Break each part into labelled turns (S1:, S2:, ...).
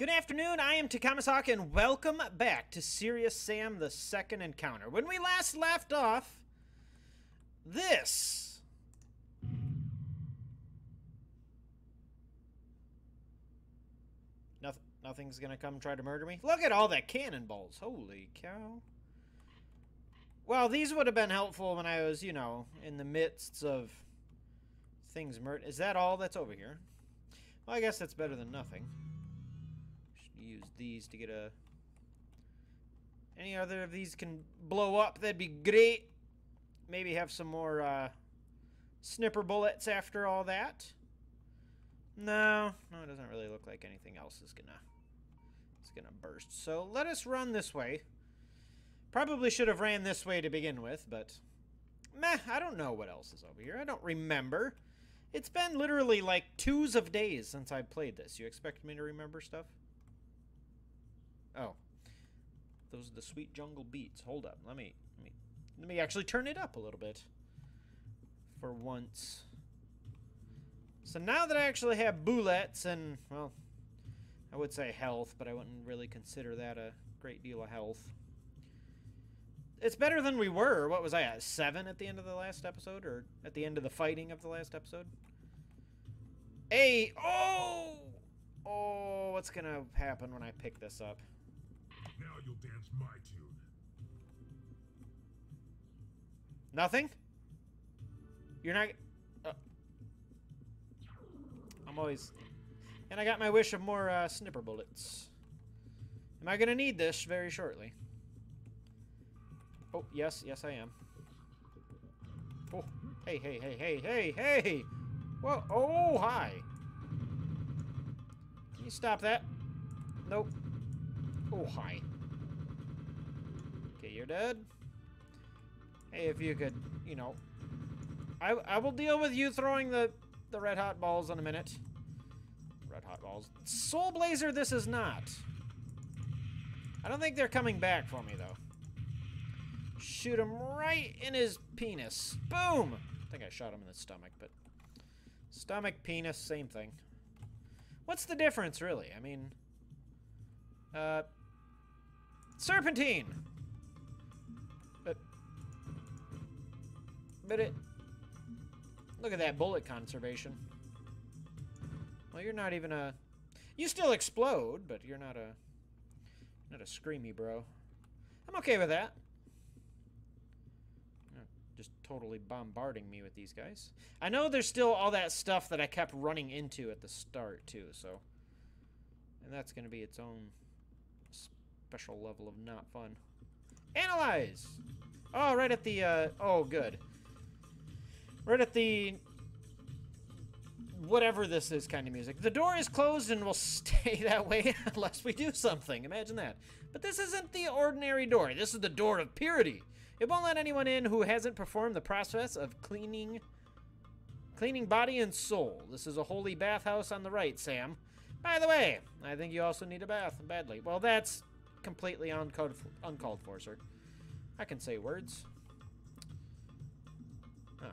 S1: Good afternoon, I am Takahmasak, and welcome back to Serious Sam the Second Encounter. When we last left off, this. Nothing, nothing's gonna come try to murder me. Look at all the cannonballs. Holy cow. Well, these would have been helpful when I was, you know, in the midst of things murder. Is that all that's over here? Well, I guess that's better than nothing. Should use these to get a... Any other of these can blow up, that'd be great. Maybe have some more uh, snipper bullets after all that. No, no, it doesn't really look like anything else is gonna, is gonna burst. So let us run this way. Probably should have ran this way to begin with, but meh, I don't know what else is over here. I don't remember. It's been literally like twos of days since I played this. You expect me to remember stuff? Oh. Those are the sweet jungle beats. Hold up. Let me let me let me actually turn it up a little bit. For once. So now that I actually have bullets and well I would say health, but I wouldn't really consider that a great deal of health. It's better than we were. What was I at? Seven at the end of the last episode? Or at the end of the fighting of the last episode? Hey! Oh! Oh, what's gonna happen when I pick this up?
S2: Now you'll dance my tune.
S1: Nothing? You're not... Uh, I'm always... And I got my wish of more uh, snipper bullets. Am I gonna need this very shortly? Oh, yes, yes I am. Oh, hey, hey, hey, hey, hey, hey! Whoa, oh, hi! Can you stop that? Nope. Oh, hi. Okay, you're dead. Hey, if you could, you know... I, I will deal with you throwing the, the red hot balls in a minute. Red hot balls. Soul Blazer, this is not. I don't think they're coming back for me, though. Shoot him right in his penis. Boom! I think I shot him in the stomach, but... Stomach, penis, same thing. What's the difference, really? I mean... Uh... Serpentine! But... But it... Look at that bullet conservation. Well, you're not even a... You still explode, but you're not a... Not a screamy bro. I'm okay with that just totally bombarding me with these guys. I know there's still all that stuff that I kept running into at the start, too, so... And that's going to be its own special level of not fun. Analyze! Oh, right at the, uh... Oh, good. Right at the... Whatever this is kind of music. The door is closed and will stay that way unless we do something. Imagine that. But this isn't the ordinary door. This is the door of purity. It won't let anyone in who hasn't performed the process of cleaning cleaning body and soul. This is a holy bathhouse on the right, Sam. By the way, I think you also need a bath badly. Well, that's completely uncalled for, uncalled for, sir. I can say words. Oh.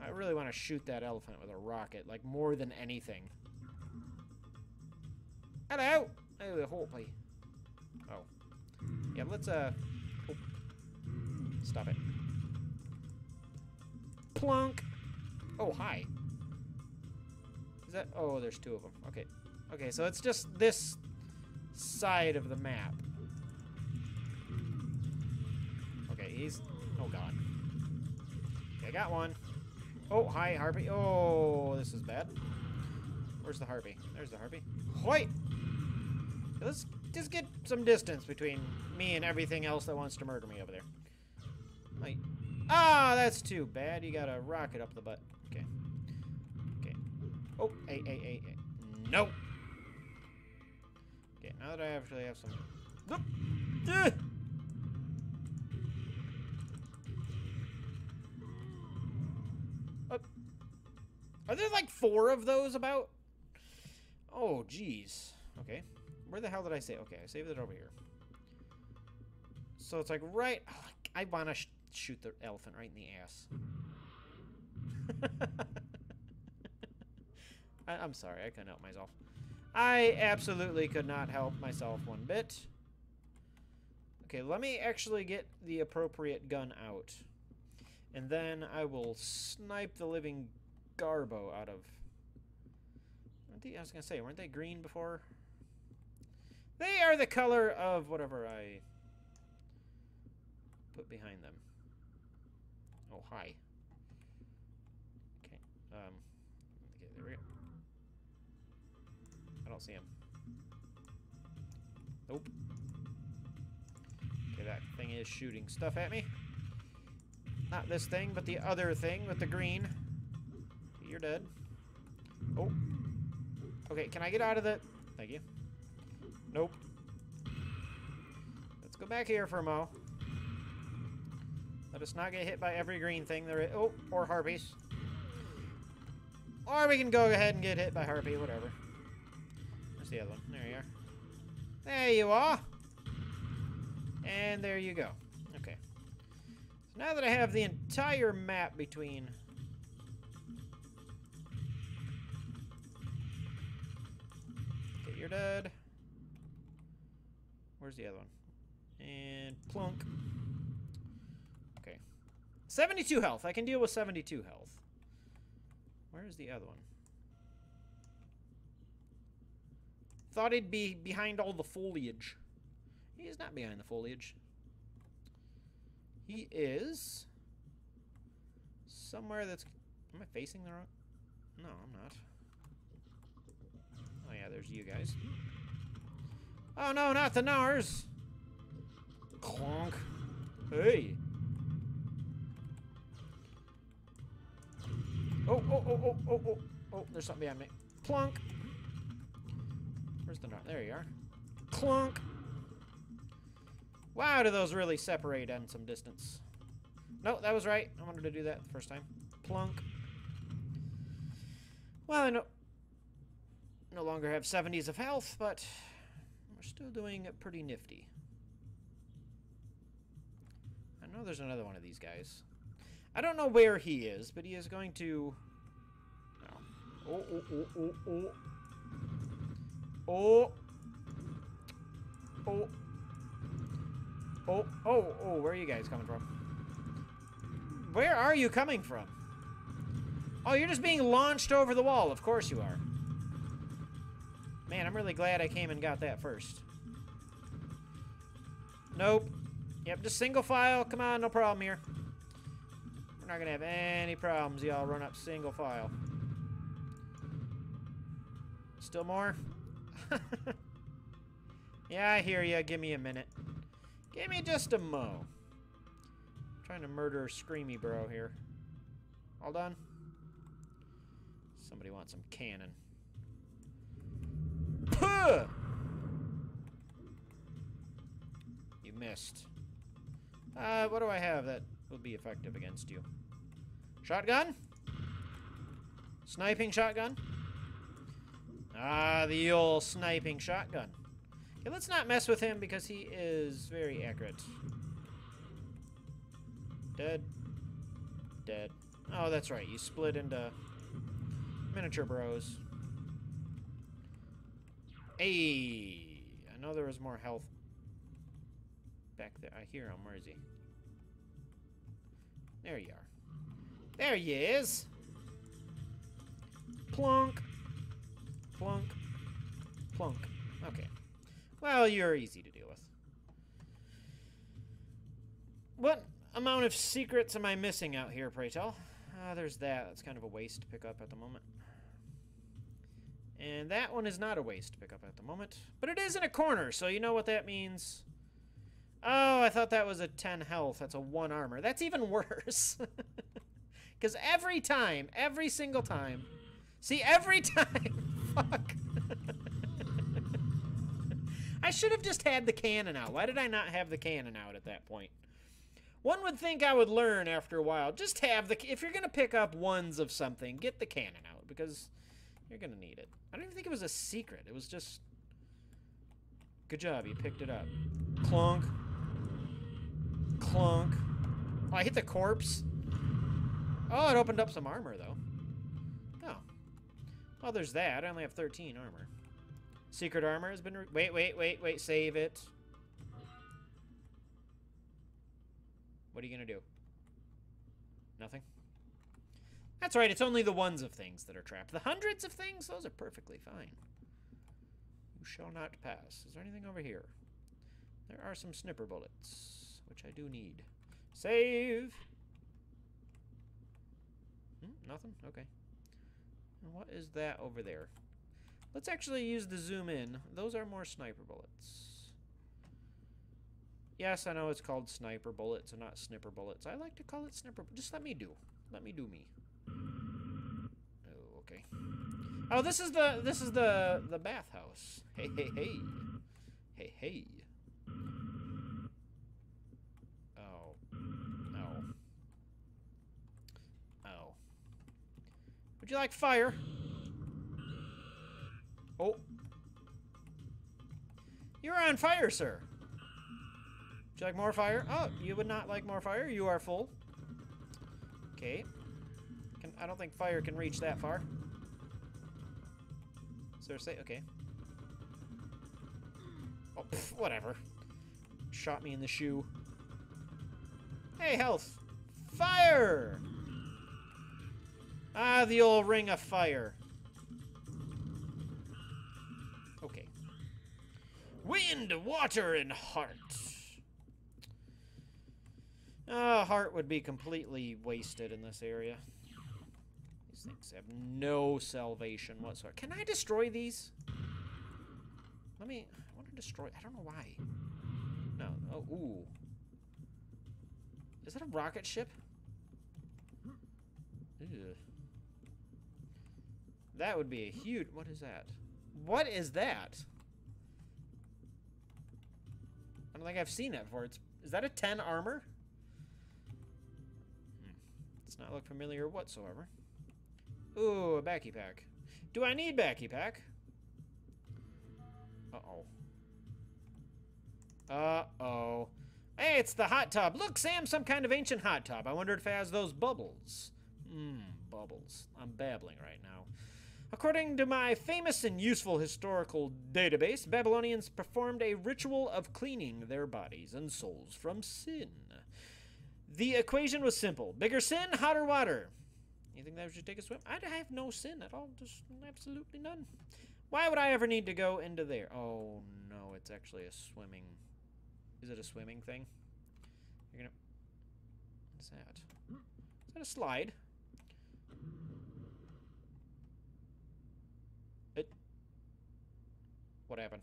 S1: I really want to shoot that elephant with a rocket, like more than anything. Hello! Oh, hopefully. Oh. Yeah, let's, uh... Stop it. Plunk! Oh, hi. Is that... Oh, there's two of them. Okay. Okay, so it's just this side of the map. Okay, he's... Oh, God. Okay, I got one. Oh, hi, Harpy. Oh, this is bad. Where's the Harpy? There's the Harpy. Hoit! Let's just get some distance between me and everything else that wants to murder me over there. Like, ah, that's too bad. You got a rocket up the butt. Okay. Okay. Oh, hey, hey, hey, hey. Nope. Okay, now that I actually have some... Nope. Uh, are there like four of those about? Oh, jeez. Okay. Where the hell did I say? Okay, I saved it over here. So it's like right... Oh, I want to shoot the elephant right in the ass. I I'm sorry, I couldn't help myself. I absolutely could not help myself one bit. Okay, let me actually get the appropriate gun out. And then I will snipe the living Garbo out of... They, I was going to say, weren't they green before? They are the color of whatever I put behind them. Oh, hi. Okay, um... Okay, there we go. I don't see him. Nope. Okay, that thing is shooting stuff at me. Not this thing, but the other thing with the green. You're dead. Oh. Okay, can I get out of the... Thank you. Nope. Let's go back here for a mo. Let us not get hit by every green thing there is. Oh, or harpies. Or we can go ahead and get hit by harpy, whatever. Where's the other one? There you are. There you are. And there you go. Okay. So now that I have the entire map between... Okay, you're dead. Where's the other one? And plunk. Okay. 72 health. I can deal with 72 health. Where is the other one? Thought he'd be behind all the foliage. He is not behind the foliage. He is somewhere that's. Am I facing the wrong? No, I'm not. Oh yeah, there's you guys. Oh no, not the Gnaars! Clonk. Hey. Oh, oh, oh, oh, oh, oh, oh, there's something behind me. Plunk. Where's the Gnaar? There you are. Clunk. Wow, do those really separate on some distance. No, that was right. I wanted to do that the first time. Plunk. Well, I no, no longer have 70s of health, but we're still doing it pretty nifty. I know there's another one of these guys. I don't know where he is, but he is going to... Oh, oh, oh, oh, oh. Oh. Oh. Oh, oh, oh, where are you guys coming from? Where are you coming from? Oh, you're just being launched over the wall. Of course you are. Man, I'm really glad I came and got that first. Nope. Yep, just single file. Come on, no problem here. We're not going to have any problems. Y'all run up single file. Still more? yeah, I hear ya. Give me a minute. Give me just a mo. trying to murder Screamy Bro here. All done? Somebody wants some cannon. Puh! You missed. Uh, what do I have that will be effective against you? Shotgun? Sniping shotgun? Ah, the old sniping shotgun. Okay, let's not mess with him because he is very accurate. Dead. Dead. Oh, that's right. You split into miniature bros. Hey! I know there was more health back there. I hear him. Where is he? There you are. There he is! Plunk! Plunk. Plunk. Okay. Well, you're easy to deal with. What amount of secrets am I missing out here, pray tell? Uh, there's that. That's kind of a waste to pick up at the moment. And that one is not a waste to pick up at the moment. But it is in a corner, so you know what that means. Oh, I thought that was a 10 health. That's a 1 armor. That's even worse. Because every time, every single time... See, every time... Fuck. I should have just had the cannon out. Why did I not have the cannon out at that point? One would think I would learn after a while. Just have the... If you're going to pick up ones of something, get the cannon out. Because you're going to need it. I don't even think it was a secret. It was just... Good job. You picked it up. Clunk. Clunk. Oh, I hit the corpse. Oh, it opened up some armor, though. Oh. Well, there's that. I only have 13 armor. Secret armor has been... wait, wait, wait, wait. Save it. What are you going to do? Nothing? That's right. It's only the ones of things that are trapped. The hundreds of things, those are perfectly fine. You shall not pass. Is there anything over here? There are some snipper bullets, which I do need. Save! Hmm, nothing? Okay. what is that over there? Let's actually use the zoom in. Those are more sniper bullets. Yes, I know it's called sniper bullets and not snipper bullets. I like to call it snipper. Just let me do. Let me do me. Oh, okay. Oh, this is the this is the the bathhouse. Hey, hey, hey. Hey, hey. Oh. Oh. Oh. Would you like fire? Oh. You're on fire, sir. Would you like more fire? Oh, you would not like more fire? You are full. Okay. Can, I don't think fire can reach that far. Seriously? Okay. Oh, pff, whatever. Shot me in the shoe. Hey, health! Fire! Ah, the old ring of fire. Okay. Wind, water, and heart. Uh, heart would be completely wasted in this area. These things have no salvation whatsoever. Can I destroy these? Let me... I want to destroy... I don't know why. No. Oh, ooh. Is that a rocket ship? That would be a huge... What is that? What is that? I don't think I've seen that before. It's, is that a 10 armor? Hmm. Does not look familiar whatsoever. Ooh, a backy pack. Do I need backy pack? Uh-oh. Uh-oh. Hey, it's the hot tub. Look, Sam, some kind of ancient hot tub. I wonder if it has those bubbles. Mmm, bubbles. I'm babbling right now. According to my famous and useful historical database, Babylonians performed a ritual of cleaning their bodies and souls from sin. The equation was simple. Bigger sin, hotter water. You think that should take a swim? I have no sin at all. Just absolutely none. Why would I ever need to go into there? Oh, no. It's actually a swimming... Is it a swimming thing? You're gonna... What's that? Is that a slide? What happened?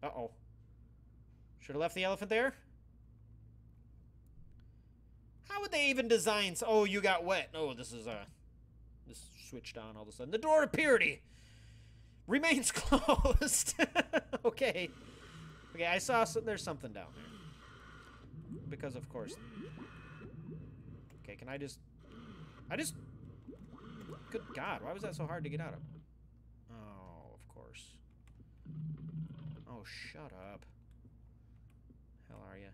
S1: Uh-oh. Should have left the elephant there? How would they even design? Oh, you got wet. Oh, this is uh, this switched on all of a sudden. The door of purity remains closed. okay, okay. I saw some, there's something down there because of course. Okay, can I just? I just. Good God, why was that so hard to get out of? Oh, of course. Oh, shut up. Hell are you?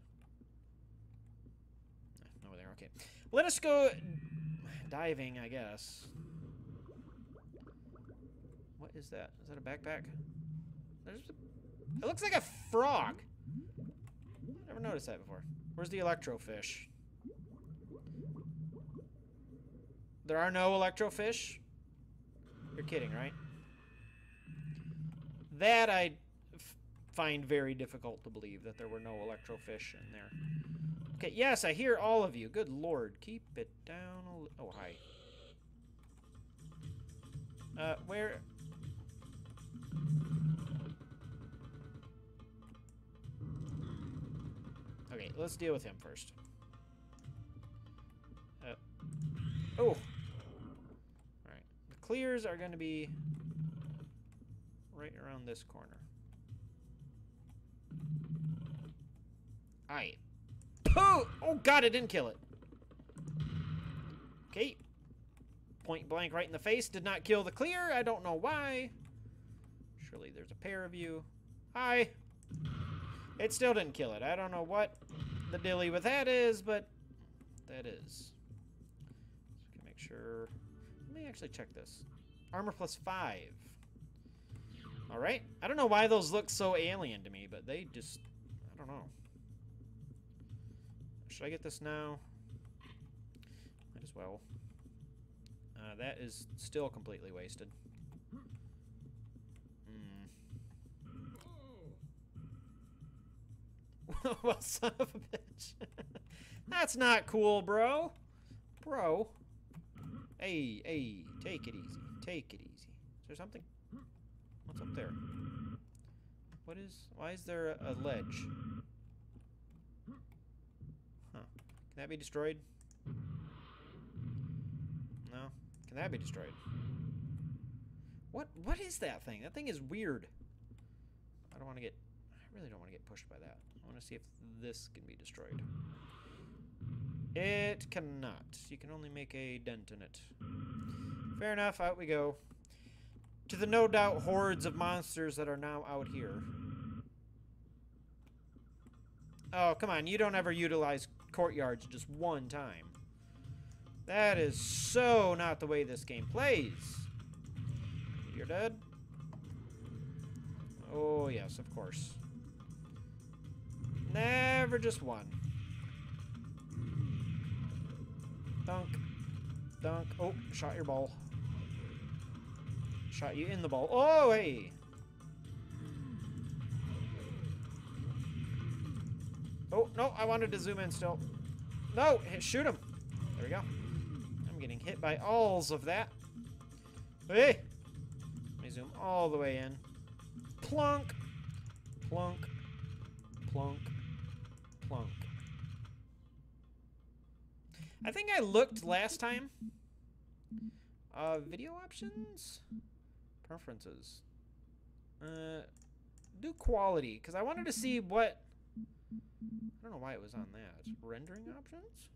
S1: Ah, over there. Okay. Let us go diving, I guess. What is that? Is that a backpack? There's a, it looks like a frog. Never noticed that before. Where's the electrofish? There are no electrofish? You're kidding, right? That I find very difficult to believe that there were no electrofish in there. Okay, yes, I hear all of you. Good lord. Keep it down Oh, hi. Uh, where... Okay, let's deal with him first. Uh, oh! Alright. The Kleers are going to be right around this corner. Aye. Oh! Oh god, it didn't kill it. Okay. Point blank right in the face. Did not kill the Kleer. I don't know why. Surely there's a pair of you. Hi. It still didn't kill it. I don't know what the dilly with that is, but that is. So we can make sure. Let me actually check this. Armor plus five. All right. I don't know why those look so alien to me, but they just, I don't know. Should I get this now? Might as well. Uh, that is still completely wasted. Hmm. well, son of a bitch. That's not cool, bro. Bro. Hey, hey, take it easy. Take it easy. Is there something? What's up there? What is... Why is there a, a ledge? Can that be destroyed? No? Can that be destroyed? What? What is that thing? That thing is weird. I don't want to get... I really don't want to get pushed by that. I want to see if this can be destroyed. It cannot. You can only make a dent in it. Fair enough, out we go. To the no doubt hordes of monsters that are now out here. Oh, come on. You don't ever utilize courtyards just one time. That is so not the way this game plays. You're dead? Oh, yes, of course. Never just one. Dunk. Dunk. Oh, shot your ball. Shot you in the ball. Oh, hey! Oh, no, I wanted to zoom in still. No, shoot him. There we go. I'm getting hit by alls of that. Hey! Let me zoom all the way in. Plunk! Plunk. Plunk. Plunk. I think I looked last time. Uh, video options? Preferences. Uh, do quality, because I wanted to see what... I don't know why it was on that. Rendering options?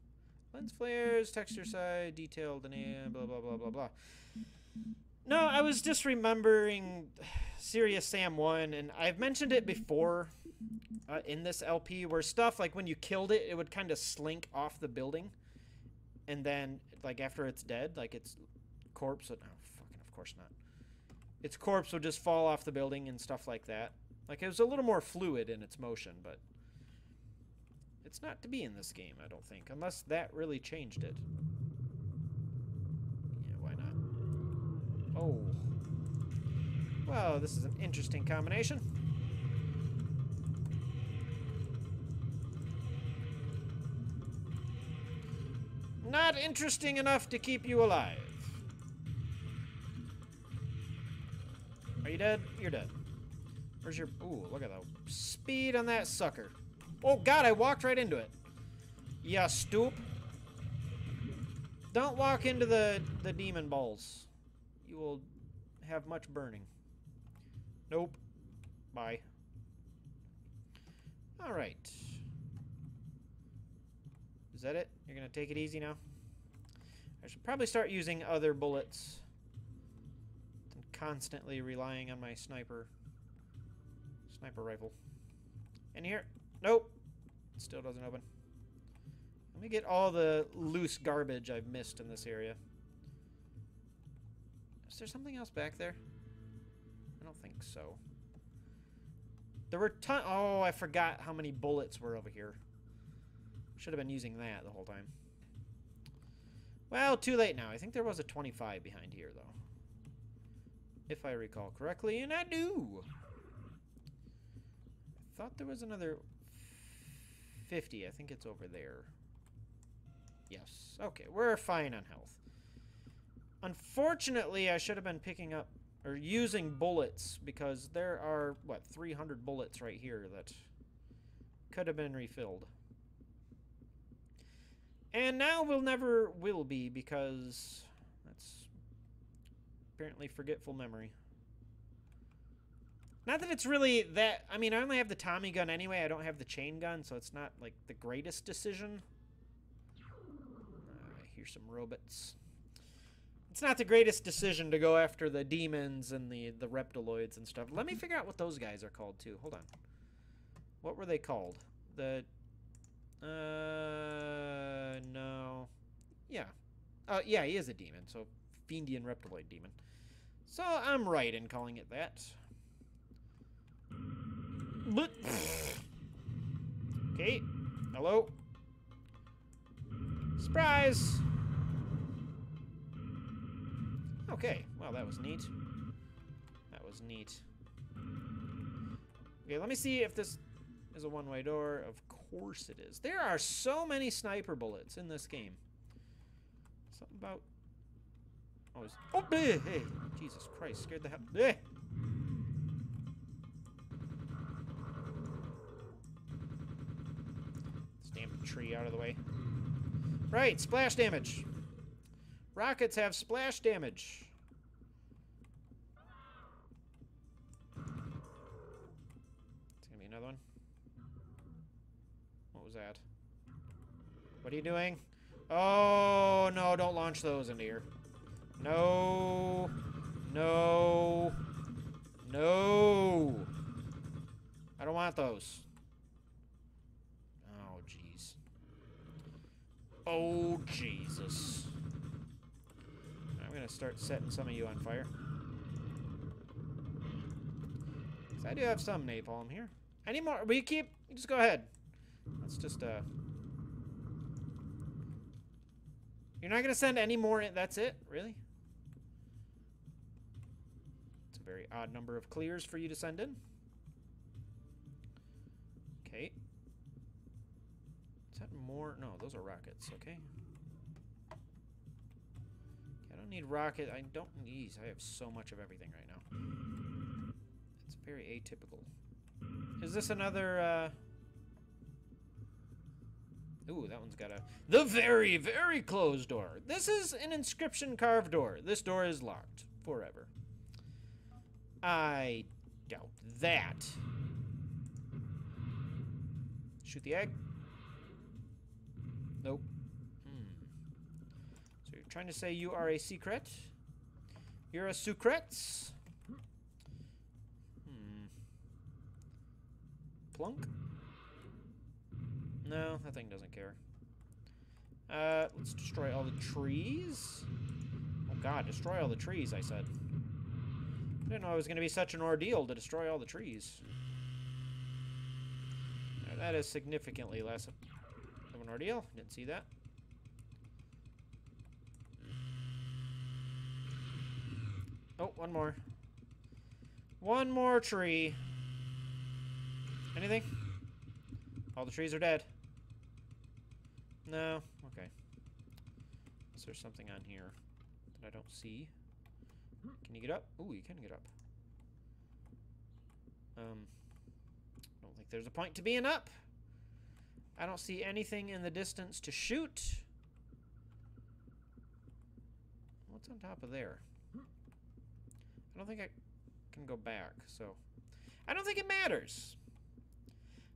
S1: Lens flares, texture size, detailed, and blah, blah, blah, blah, blah. No, I was just remembering Serious Sam 1, and I've mentioned it before uh, in this LP, where stuff, like when you killed it, it would kind of slink off the building and then like after it's dead, like its corpse. Would, oh, fucking, of course not. Its corpse would just fall off the building and stuff like that. Like it was a little more fluid in its motion, but it's not to be in this game, I don't think, unless that really changed it. Yeah, why not? Oh. Well, this is an interesting combination. Not interesting enough to keep you alive. Are you dead? You're dead. Where's your... Ooh, look at the speed on that sucker. Oh, God, I walked right into it. Yeah, stoop. Don't walk into the, the demon balls. You will have much burning. Nope. Bye. All right. Is that it? You're going to take it easy now? I should probably start using other bullets constantly relying on my sniper sniper rifle. In here? Nope. Still doesn't open. Let me get all the loose garbage I've missed in this area. Is there something else back there? I don't think so. There were ton- Oh, I forgot how many bullets were over here. Should have been using that the whole time. Well, too late now. I think there was a 25 behind here, though. If I recall correctly, and I do. I thought there was another 50. I think it's over there. Yes. Okay, we're fine on health. Unfortunately, I should have been picking up or using bullets because there are, what, 300 bullets right here that could have been refilled. And now we'll never will be because that's apparently forgetful memory. Not that it's really that... I mean, I only have the Tommy gun anyway. I don't have the chain gun, so it's not, like, the greatest decision. Uh, here's some robots. It's not the greatest decision to go after the demons and the, the reptiloids and stuff. Let me figure out what those guys are called, too. Hold on. What were they called? The uh, no. Yeah. Uh, yeah, he is a demon, so Fiendian Reptiloid Demon. So I'm right in calling it that. But okay, hello. Surprise! Okay, well that was neat. That was neat. Okay, let me see if this is a one-way door. Of course it is. There are so many sniper bullets in this game. Something about... Oh, oh hey, Jesus Christ, scared the hell... of the way. Right, splash damage. Rockets have splash damage. It's gonna be another one. What was that? What are you doing? Oh, no, don't launch those into here. No. No. No. I don't want those. Oh, jeez. Oh, Jesus. I'm going to start setting some of you on fire. I do have some napalm here. Any more? We keep... Just go ahead. Let's just, uh... You're not going to send any more in? That's it? Really? It's a very odd number of Kleers for you to send in. More? No, those are rockets, okay. I don't need rocket. I don't need. I have so much of everything right now. It's very atypical. Is this another, uh... Ooh, that one's got a... The very, very closed door. This is an inscription carved door. This door is locked forever. I doubt that. Shoot the egg. Nope. Hmm. So you're trying to say you are a secret? You're a secret? Hmm. Plunk? No, that thing doesn't care. Uh, let's destroy all the trees. Oh god, destroy all the trees, I said. I didn't know it was going to be such an ordeal to destroy all the trees. Now, that is significantly less ordeal. Didn't see that. Oh, one more. One more tree. Anything? All the trees are dead. No? Okay. Is there something on here that I don't see? Can you get up? Ooh, you can get up. Um, don't think there's a point to being up. I don't see anything in the distance to shoot. What's on top of there? I don't think I can go back, so... I don't think it matters.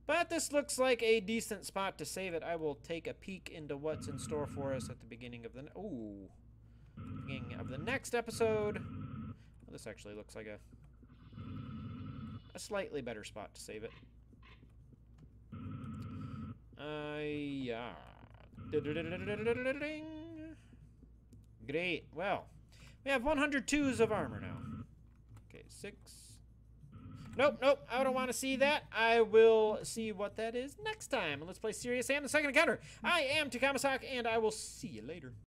S1: But this looks like a decent spot to save it. I will take a peek into what's in store for us at the beginning of the... Ooh. Beginning of the next episode. Well, this actually looks like a... A slightly better spot to save it. Uh, yeah. Great. Well, we have 102s of armor now. Okay, six. Nope, nope. I don't want to see that. I will see what that is next time. Let's play Serious Sam, the second encounter. I am Takahmasak, and I will see you later.